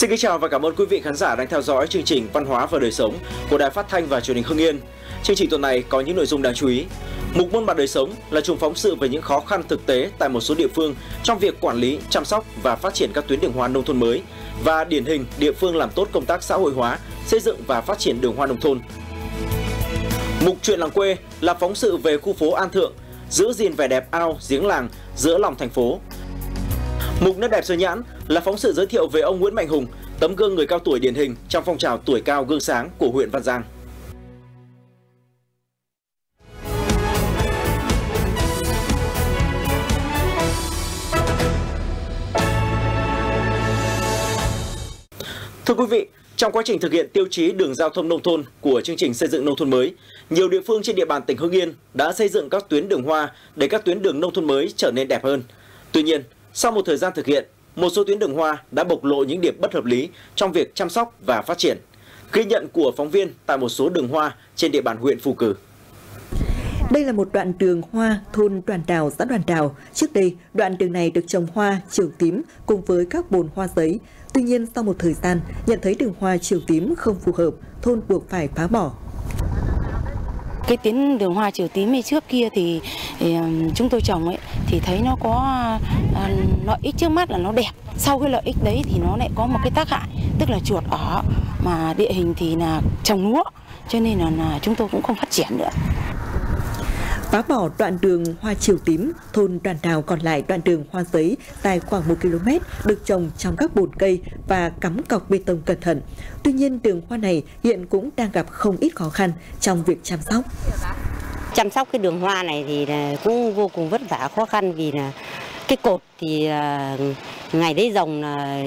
Xin kính chào và cảm ơn quý vị khán giả đang theo dõi chương trình Văn hóa và đời sống của Đài Phát thanh và Truyền hình Hưng Yên. Chương trình tuần này có những nội dung đáng chú ý. Mục môn mặt đời sống là chùm phóng sự về những khó khăn thực tế tại một số địa phương trong việc quản lý, chăm sóc và phát triển các tuyến đường hoa nông thôn mới và điển hình địa phương làm tốt công tác xã hội hóa, xây dựng và phát triển đường hoa nông thôn. Mục chuyện làng quê là phóng sự về khu phố An Thượng, giữ gìn vẻ đẹp ao, giếng làng giữa lòng thành phố. Mục nét đẹp sơ Nhãn là phóng sự giới thiệu về ông Nguyễn Mạnh Hùng, tấm gương người cao tuổi điển hình trong phong trào tuổi cao gương sáng của huyện Văn Giang. Thưa quý vị, trong quá trình thực hiện tiêu chí đường giao thông nông thôn của chương trình xây dựng nông thôn mới, nhiều địa phương trên địa bàn tỉnh Hưng Yên đã xây dựng các tuyến đường hoa để các tuyến đường nông thôn mới trở nên đẹp hơn. Tuy nhiên, sau một thời gian thực hiện, một số tuyến đường hoa đã bộc lộ những điểm bất hợp lý trong việc chăm sóc và phát triển. Ghi nhận của phóng viên tại một số đường hoa trên địa bàn huyện Phù Cử. Đây là một đoạn đường hoa thôn Đoàn Đào, xã Đoàn Đào. Trước đây, đoạn đường này được trồng hoa trường tím cùng với các bồn hoa giấy. Tuy nhiên, sau một thời gian, nhận thấy đường hoa trường tím không phù hợp, thôn buộc phải phá bỏ. Cái tuyến đường hoa chiều tím trước kia thì, thì chúng tôi trồng ấy thì thấy nó có lợi ích trước mắt là nó đẹp. Sau cái lợi ích đấy thì nó lại có một cái tác hại, tức là chuột ở mà địa hình thì là trồng lúa cho nên là, là chúng tôi cũng không phát triển nữa phá bỏ đoạn đường hoa chiều tím, thôn Đoàn Đào còn lại đoạn đường hoa giấy dài khoảng 1 km được trồng trong các bồn cây và cắm cọc bê tông cẩn thận. Tuy nhiên đường hoa này hiện cũng đang gặp không ít khó khăn trong việc chăm sóc. Chăm sóc cái đường hoa này thì cũng vô cùng vất vả khó khăn vì là cái cột thì à, ngày đấy rồng là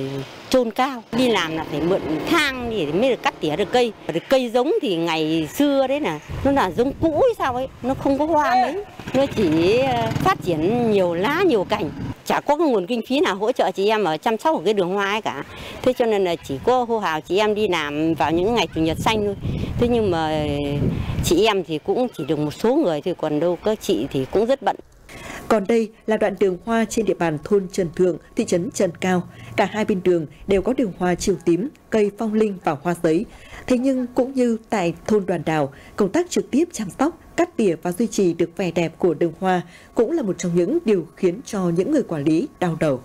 trôn cao. Đi làm là phải mượn thang thì mới được cắt tỉa được cây. Được cây giống thì ngày xưa đấy là nó là giống cũ hay sao ấy, nó không có hoa mấy. Nó chỉ à, phát triển nhiều lá, nhiều cành. Chả có cái nguồn kinh phí nào hỗ trợ chị em ở chăm sóc ở cái đường hoa ấy cả. Thế cho nên là chỉ có hô hào chị em đi làm vào những ngày chủ nhật xanh thôi. Thế nhưng mà chị em thì cũng chỉ được một số người thôi, còn đâu các chị thì cũng rất bận còn đây là đoạn đường hoa trên địa bàn thôn Trần Thượng, thị trấn Trần Cao. Cả hai bên đường đều có đường hoa chiều tím, cây phong linh và hoa giấy. Thế nhưng cũng như tại thôn Đoàn Đào, công tác trực tiếp chăm sóc, cắt tỉa và duy trì được vẻ đẹp của đường hoa cũng là một trong những điều khiến cho những người quản lý đau đầu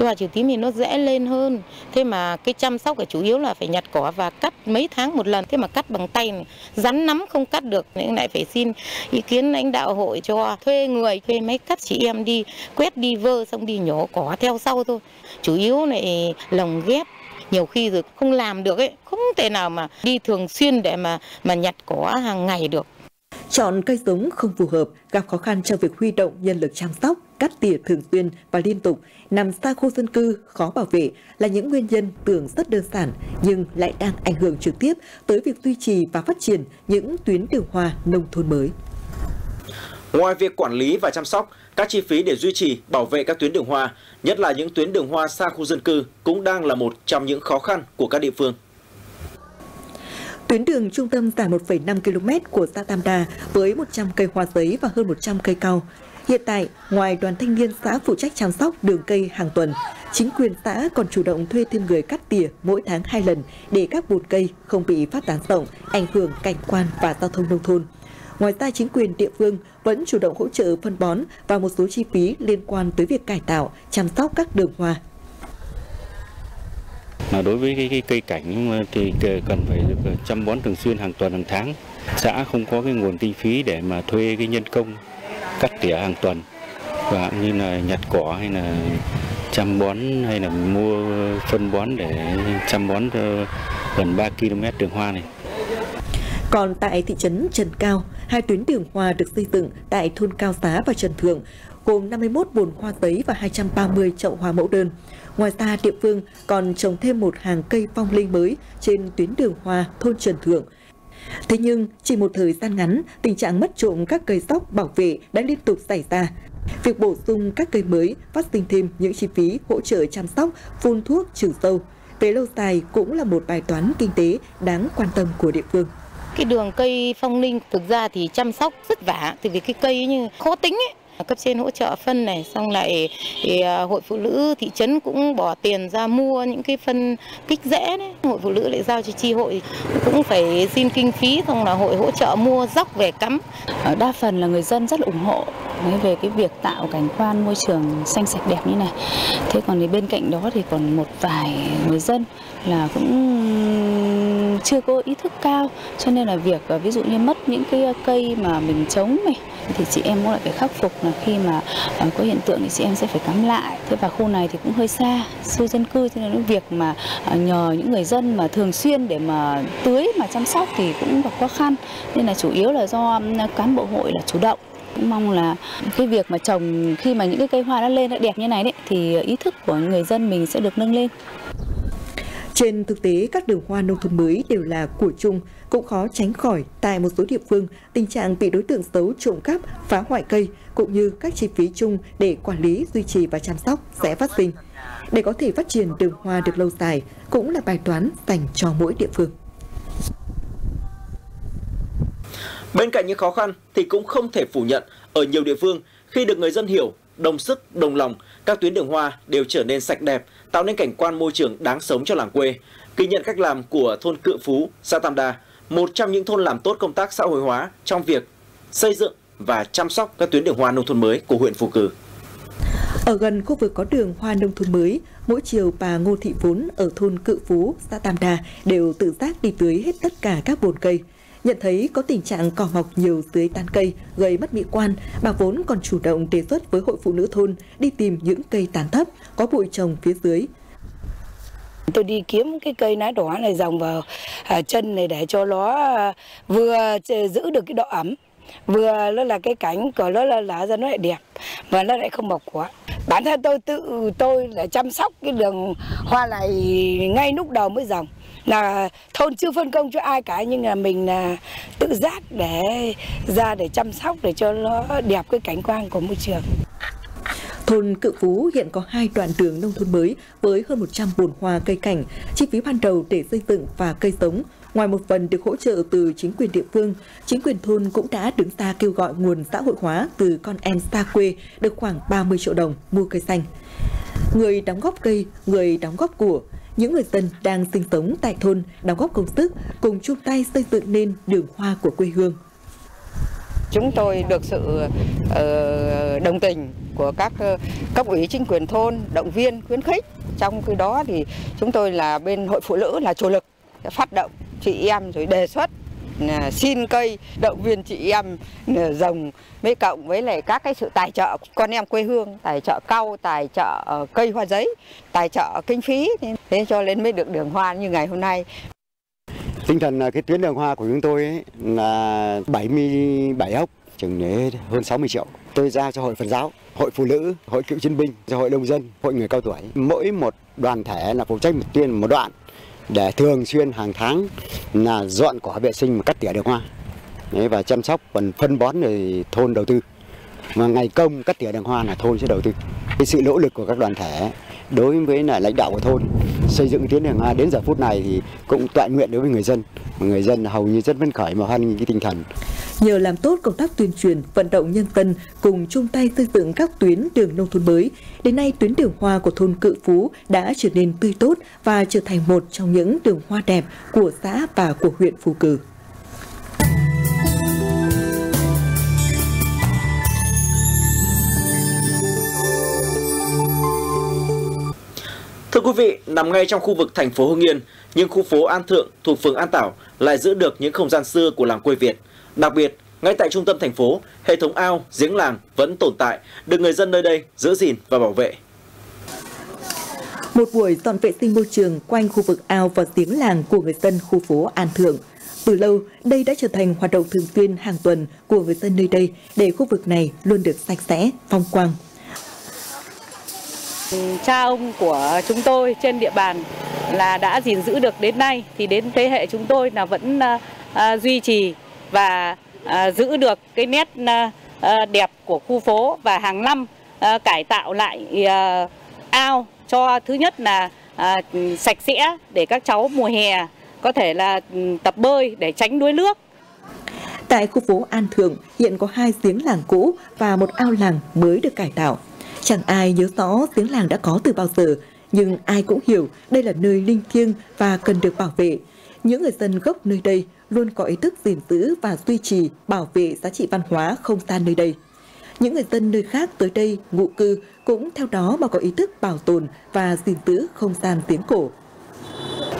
cái hoa chiều tím thì nó dễ lên hơn. Thế mà cái chăm sóc là chủ yếu là phải nhặt cỏ và cắt mấy tháng một lần. Thế mà cắt bằng tay này, rắn nắm không cắt được. Nên lại phải xin ý kiến lãnh đạo hội cho thuê người thuê máy cắt chị em đi quét đi vơ xong đi nhổ cỏ theo sau thôi. Chủ yếu này lồng ghép. Nhiều khi rồi không làm được ấy không thể nào mà đi thường xuyên để mà mà nhặt cỏ hàng ngày được. Chọn cây giống không phù hợp, gặp khó khăn trong việc huy động nhân lực chăm sóc, cắt tỉa thường xuyên và liên tục, nằm xa khu dân cư, khó bảo vệ là những nguyên nhân tưởng rất đơn giản nhưng lại đang ảnh hưởng trực tiếp tới việc duy trì và phát triển những tuyến đường hoa nông thôn mới. Ngoài việc quản lý và chăm sóc, các chi phí để duy trì, bảo vệ các tuyến đường hoa, nhất là những tuyến đường hoa xa khu dân cư cũng đang là một trong những khó khăn của các địa phương. Tuyến đường trung tâm dài 1,5 km của xã Tam Đà với 100 cây hoa giấy và hơn 100 cây cao. Hiện tại, ngoài đoàn thanh niên xã phụ trách chăm sóc đường cây hàng tuần, chính quyền xã còn chủ động thuê thêm người cắt tỉa mỗi tháng hai lần để các bụt cây không bị phát tán rộng, ảnh hưởng cảnh quan và giao thông nông thôn. Ngoài ra, chính quyền địa phương vẫn chủ động hỗ trợ phân bón và một số chi phí liên quan tới việc cải tạo, chăm sóc các đường hoa mà đối với cái, cái cây cảnh ờ, thì cần phải được chăm bón thường xuyên hàng tuần hàng tháng xã không có cái nguồn kinh phí để mà thuê cái nhân công cắt tỉa hàng tuần và như là nhặt cỏ hay là chăm bón hay là mua phân bón để chăm bón cho gần 3 km đường hoa này. Còn tại thị trấn Trần Cao, hai tuyến đường hoa được xây dựng tại thôn Cao Xá và Trần Thượng, gồm 51 bồn hoa giấy và 230 chậu hoa mẫu đơn. Ngoài ra, địa phương còn trồng thêm một hàng cây phong linh mới trên tuyến đường hoa thôn Trần Thượng. Thế nhưng, chỉ một thời gian ngắn, tình trạng mất trộm các cây sóc bảo vệ đã liên tục xảy ra. Việc bổ sung các cây mới phát sinh thêm những chi phí hỗ trợ chăm sóc, phun thuốc trừ sâu. Về lâu dài cũng là một bài toán kinh tế đáng quan tâm của địa phương. Cái đường cây phong linh thực ra thì chăm sóc rất vả, từ vì cái cây như khó tính ấy À, cấp trên hỗ trợ phân này, xong lại, thì à, hội phụ nữ thị trấn cũng bỏ tiền ra mua những cái phân kích rễ đấy. Hội phụ nữ lại giao cho chi hội cũng phải xin kinh phí, xong là hội hỗ trợ mua dốc về cắm. Đa phần là người dân rất là ủng hộ về cái việc tạo cảnh quan môi trường xanh sạch đẹp như này. Thế còn thì bên cạnh đó thì còn một vài người dân là cũng chưa có ý thức cao. Cho nên là việc à, ví dụ như mất những cái à, cây mà mình trống này, thì chị em cũng lại phải khắc phục là khi mà à, có hiện tượng thì chị em sẽ phải cắm lại. Thế và khu này thì cũng hơi xa khu dân cư, cho nên việc mà nhờ những người dân mà thường xuyên để mà tưới, mà chăm sóc thì cũng gặp khó khăn. Nên là chủ yếu là do cán bộ hội là chủ động cũng mong là cái việc mà trồng khi mà những cái cây hoa nó lên nó đẹp như này đấy thì ý thức của người dân mình sẽ được nâng lên trên thực tế, các đường hoa nông thôn mới đều là của chung, cũng khó tránh khỏi tại một số địa phương tình trạng bị đối tượng xấu trộm cắp, phá hoại cây, cũng như các chi phí chung để quản lý, duy trì và chăm sóc sẽ phát sinh. Để có thể phát triển đường hoa được lâu dài cũng là bài toán dành cho mỗi địa phương. Bên cạnh những khó khăn thì cũng không thể phủ nhận ở nhiều địa phương khi được người dân hiểu, đồng sức, đồng lòng, các tuyến đường hoa đều trở nên sạch đẹp, tạo nên cảnh quan môi trường đáng sống cho làng quê. Ghi nhận cách làm của thôn Cự Phú, xã Tam Đa, một trong những thôn làm tốt công tác xã hội hóa trong việc xây dựng và chăm sóc các tuyến đường hoa nông thôn mới của huyện Phú Cử. Ở gần khu vực có đường hoa nông thôn mới, mỗi chiều bà Ngô Thị Vốn ở thôn Cự Phú, xã Tam Đa đều tự giác đi tưới hết tất cả các bồn cây. Nhận thấy có tình trạng cỏ mọc nhiều dưới tán cây gây mất mỹ quan, bà vốn còn chủ động đề xuất với hội phụ nữ thôn đi tìm những cây tán thấp có bụi trồng phía dưới. Tôi đi kiếm cái cây lá đỏ này dòng vào à, chân này để cho nó à, vừa giữ được cái độ ẩm vừa nó là cái cánh của nó là lá ra nó lại đẹp và nó lại không mọc quá bản thân tôi tự tôi là chăm sóc cái đường hoa này ngay lúc đầu mới dòng là thôn chưa phân công cho ai cả nhưng là mình là tự giác để ra để chăm sóc để cho nó đẹp cái cảnh quan của môi trường. Thôn Cự Phú hiện có hai đoạn đường nông thôn mới với hơn 100 bồn hoa cây cảnh. Chi phí ban đầu để xây dựng và cây sống. Ngoài một phần được hỗ trợ từ chính quyền địa phương, chính quyền thôn cũng đã đứng ra kêu gọi nguồn xã hội hóa từ con em xa quê được khoảng 30 triệu đồng mua cây xanh. Người đóng góp cây, người đóng góp của, những người dân đang sinh sống tại thôn, đóng góp công sức, cùng chung tay xây dựng nên đường hoa của quê hương. Chúng tôi được sự ờ, đồng tình của các ờ, cấp ủy chính quyền thôn, động viên, khuyến khích trong khi đó thì chúng tôi là bên hội phụ nữ là chủ lực phát động chị em rồi đề xuất ờ, xin cây, động viên chị em rồng mấy cộng với lại các cái sự tài trợ, con em quê hương, tài trợ cau tài trợ cây hoa giấy, tài trợ kinh phí thế cho nên mới được đường hoa như ngày hôm nay. Tinh thần là cái tuyến đường hoa của chúng tôi ấy là 77 ốc chừng hơn 60 triệu. Tôi giao cho hội Phật giáo hội phụ nữ hội cựu chiến binh cho hội nông dân hội người cao tuổi. Mỗi một đoàn thể là phụ trách một tuyên một đoạn để thường xuyên hàng tháng là dọn cỏ vệ sinh và cắt tỉa đường hoa. Đấy, và chăm sóc còn phân bón thì thôn đầu tư. Mà ngày công cắt tỉa đường hoa là thôn sẽ đầu tư. Cái sự nỗ lực của các đoàn thể đối với là lãnh đạo của thôn xây dựng tuyến đường hoa đến giờ phút này thì cũng tọa nguyện đối với người dân người dân hầu như rất phấn khởi mà hoan cái tinh thần Nhờ làm tốt công tác tuyên truyền, vận động nhân dân cùng chung tay xây dựng các tuyến đường nông thôn mới, đến nay tuyến đường hoa của thôn Cự Phú đã trở nên tươi tốt và trở thành một trong những đường hoa đẹp của xã và của huyện Phú Cử. Thưa quý vị, nằm ngay trong khu vực thành phố Hưng Yên, nhưng khu phố An Thượng thuộc phường An Tảo lại giữ được những không gian xưa của làng quê Việt. Đặc biệt, ngay tại trung tâm thành phố, hệ thống ao, giếng làng vẫn tồn tại, được người dân nơi đây giữ gìn và bảo vệ. Một buổi dọn vệ sinh môi trường quanh khu vực ao và giếng làng của người dân khu phố An Thượng. Từ lâu, đây đã trở thành hoạt động thường xuyên hàng tuần của người dân nơi đây để khu vực này luôn được sạch sẽ, phong quang. Cha ông của chúng tôi trên địa bàn là đã gìn giữ được đến nay thì đến thế hệ chúng tôi là vẫn uh, duy trì và à, giữ được cái nét đẹp của khu phố và hàng năm cải tạo lại ao cho thứ nhất là sạch sẽ để các cháu mùa hè có thể là ừ, tập bơi để tránh đuối nước Tại khu phố An Thường hiện có hai giếng làng cũ và một ao làng mới được cải tạo. Chẳng ai nhớ rõ tiếng làng đã có từ bao giờ, nhưng ai cũng hiểu đây là nơi linh thiêng và cần được bảo vệ. Những người dân gốc nơi đây luôn có ý thức gìn giữ và duy trì bảo vệ giá trị văn hóa không gian nơi đây. Những người dân nơi khác tới đây ngụ cư cũng theo đó mà có ý thức bảo tồn và gìn giữ không gian tiếng cổ.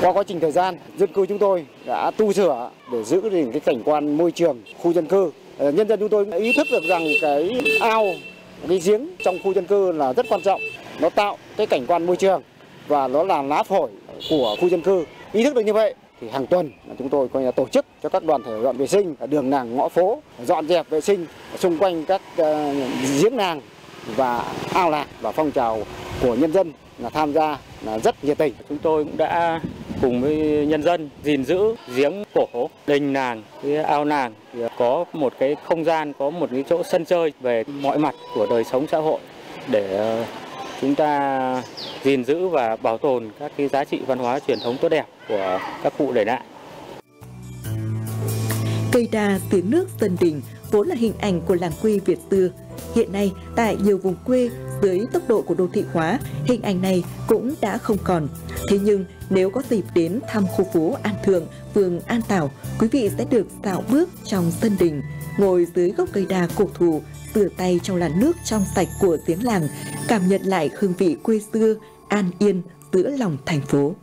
Qua quá trình thời gian, dân cư chúng tôi đã tu sửa để giữ gìn cái cảnh quan môi trường khu dân cư. Ờ, nhân dân chúng tôi ý thức được rằng cái ao, cái giếng trong khu dân cư là rất quan trọng. Nó tạo cái cảnh quan môi trường và nó là lá phổi của khu dân cư. Ý thức được như vậy thì hàng tuần chúng tôi coi là tổ chức cho các đoàn thể dọn vệ sinh ở đường làng ngõ phố, dọn dẹp vệ sinh xung quanh các uh, giếng làng và ao làng và phong trào của nhân dân là tham gia là rất nhiệt tình. Chúng tôi cũng đã cùng với nhân dân gìn giữ giếng cổ, đình nàng, cái ao nàng thì có một cái không gian, có một cái chỗ sân chơi về mọi mặt của đời sống xã hội để ờ, chúng ta gìn giữ và bảo tồn các cái giá trị văn hóa truyền thống tốt đẹp của các cụ để lại. Cây đa tiếng nước dân đình vốn là hình ảnh của làng quê Việt xưa. Hiện nay, tại nhiều vùng quê, dưới tốc độ của đô thị hóa, hình ảnh này cũng đã không còn. Thế nhưng, nếu có dịp đến thăm khu phố An Thượng, phường An Tảo, quý vị sẽ được dạo bước trong sân đình, ngồi dưới gốc cây đa cổ thụ, rửa tay trong làn nước trong sạch của giếng làng, cảm nhận lại hương vị quê xưa, an yên giữa lòng thành phố.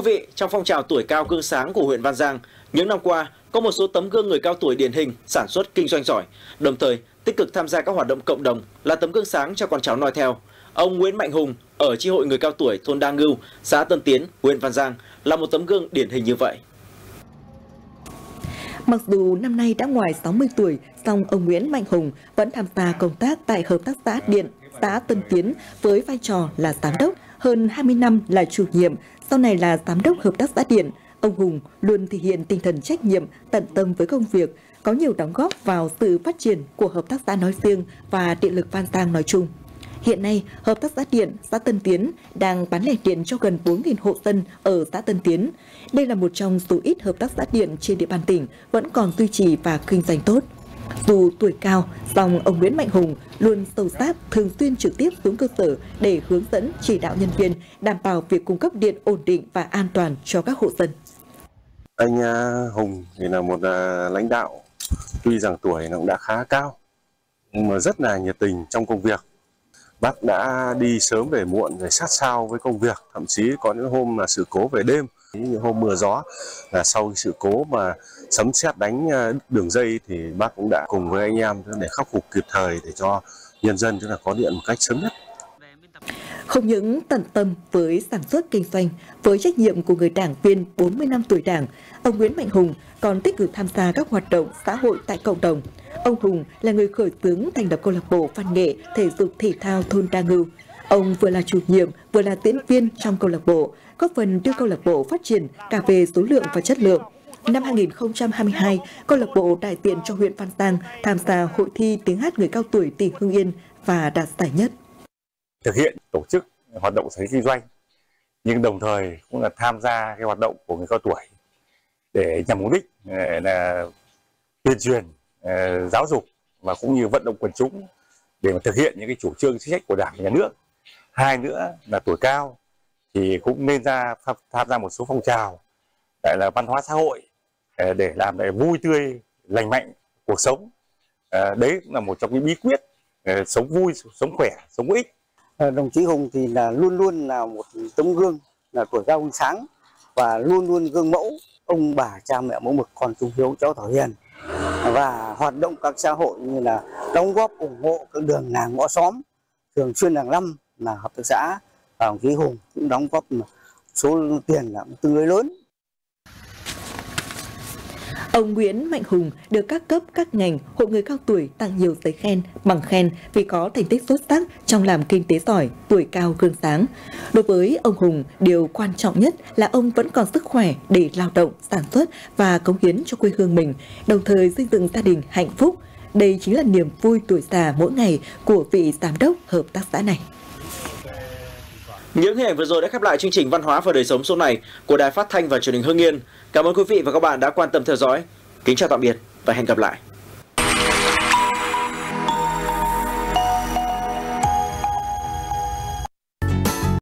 Quý vị, trong phong trào tuổi cao gương sáng của huyện Văn Giang, những năm qua có một số tấm gương người cao tuổi điển hình, sản xuất kinh doanh giỏi, đồng thời tích cực tham gia các hoạt động cộng đồng là tấm gương sáng cho con cháu noi theo. Ông Nguyễn Mạnh Hùng ở chi hội người cao tuổi thôn Đa Ngưu, xã Tân Tiến, huyện Văn Giang là một tấm gương điển hình như vậy. Mặc dù năm nay đã ngoài 60 tuổi, song ông Nguyễn Mạnh Hùng vẫn tham gia công tác tại Hợp tác xã Điện, xã Tân Tiến với vai trò là giám đốc, hơn 20 năm là chủ nhiệm, sau này là giám đốc Hợp tác xã Điện. Ông Hùng luôn thể hiện tinh thần trách nhiệm, tận tâm với công việc, có nhiều đóng góp vào sự phát triển của Hợp tác xã nói riêng và Điện lực Phan Giang nói chung. Hiện nay, Hợp tác xã Điện xã Tân Tiến đang bán lẻ điện cho gần 4.000 hộ dân ở xã Tân Tiến. Đây là một trong số ít hợp tác xã điện trên địa bàn tỉnh vẫn còn duy trì và kinh doanh tốt. Dù tuổi cao, song ông Nguyễn Mạnh Hùng luôn sâu sát, thường xuyên trực tiếp xuống cơ sở để hướng dẫn chỉ đạo nhân viên đảm bảo việc cung cấp điện ổn định và an toàn cho các hộ dân. Anh à, Hùng thì là một à, lãnh đạo tuy rằng tuổi nó cũng đã khá cao nhưng mà rất là nhiệt tình trong công việc bác đã đi sớm về muộn về sát sao với công việc thậm chí có những hôm là sự cố về đêm những hôm mưa gió là sau sự cố mà sấm sét đánh à, đường dây thì bác cũng đã cùng với anh em để khắc phục kịp thời để cho nhân dân tức là có điện một cách sớm nhất không những tận tâm với sản xuất kinh doanh, với trách nhiệm của người đảng viên 40 năm tuổi đảng, ông Nguyễn Mạnh Hùng còn tích cực tham gia các hoạt động xã hội tại cộng đồng. Ông Hùng là người khởi xướng thành lập câu lạc bộ văn nghệ thể dục thể thao thôn Đa Ngưu. Ông vừa là chủ nhiệm, vừa là diễn viên trong câu lạc bộ, góp phần đưa câu lạc bộ phát triển cả về số lượng và chất lượng. Năm 2022, câu lạc bộ đại diện cho huyện Phan Giang tham gia hội thi tiếng hát người cao tuổi tỉnh Hưng Yên và đạt giải nhất thực hiện tổ chức hoạt động sản kinh doanh nhưng đồng thời cũng là tham gia cái hoạt động của người cao tuổi để nhằm mục đích ờ, là tuyên truyền ờ, giáo dục và cũng như vận động quần chúng để mà thực hiện những cái chủ trương chính sách của đảng và nhà nước hai nữa là tuổi cao, thì cũng nên ra tham gia một số phong trào, gọi là văn hóa xã hội ờ, để làm để vui tươi, lành mạnh cuộc sống. Ờ, đấy cũng là một trong những bí quyết ờ, sống vui, sống khỏe, sống có ích. Đồng chí Hùng thì là luôn luôn là một tấm gương, là tuổi cao gương sáng và luôn luôn gương mẫu, ông bà, cha mẹ, mẫu mực con trung hiếu cháu thảo hiền. Và hoạt động các xã hội như là đóng góp ủng hộ các đường làng ngõ xóm, thường xuyên hàng năm là hợp tác xã và đồng chí Hùng cũng đóng góp số tiền là tương đối lớn Ông Nguyễn Mạnh Hùng được các cấp, các ngành, hội người cao tuổi tặng nhiều giấy khen, bằng khen vì có thành tích xuất sắc trong làm kinh tế giỏi, tuổi cao gương sáng. Đối với ông Hùng, điều quan trọng nhất là ông vẫn còn sức khỏe để lao động, sản xuất và cống hiến cho quê hương mình, đồng thời xây dựng gia đình hạnh phúc. Đây chính là niềm vui tuổi già mỗi ngày của vị giám đốc hợp tác xã này. Những hình ảnh vừa rồi đã khép lại chương trình văn hóa và đời sống số này của Đài Phát thanh và Truyền hình Hưng Yên. Cảm ơn quý vị và các bạn đã quan tâm theo dõi. Kính chào tạm biệt và hẹn gặp lại.